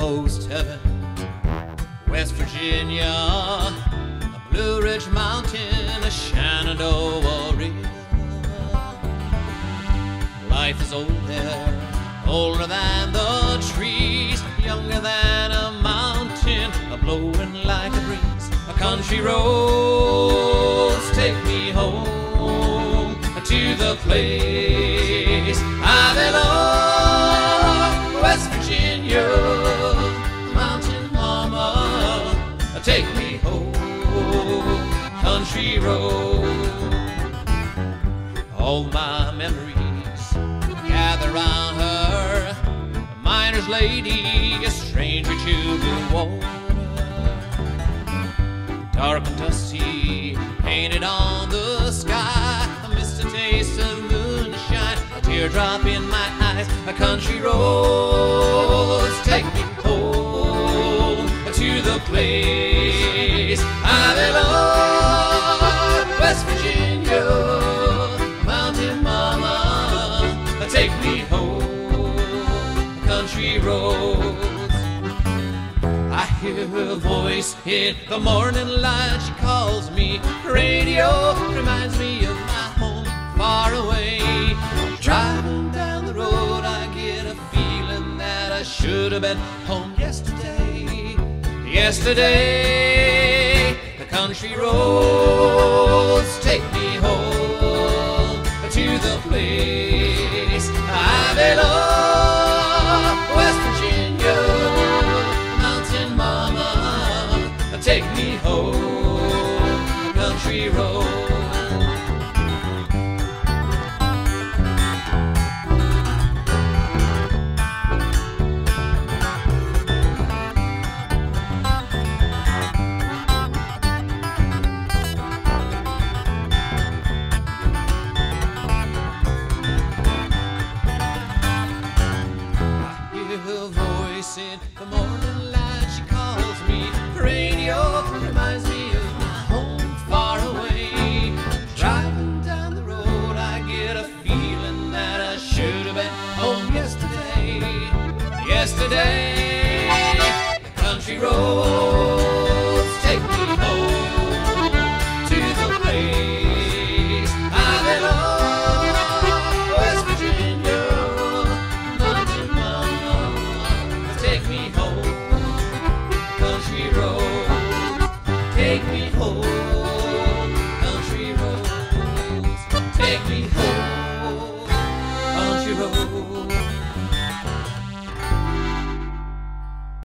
almost heaven. West Virginia, a Blue Ridge Mountain, a Shenandoah River. Life is old there, older than the trees, younger than a mountain, a blowing like a breeze. A country roads take me home to the place country road. All my memories gather round her, a miner's lady, a stranger to the water. Dark and dusty, painted on the sky, I a misty taste of moonshine, a teardrop in my eyes, a country roads take me home to the place me home, country roads. I hear her voice in the morning light. She calls me. Radio reminds me of my home far away. Driving down the road, I get a feeling that I should have been home yesterday. Yesterday, the country roads take me home, country road. Voice in the morning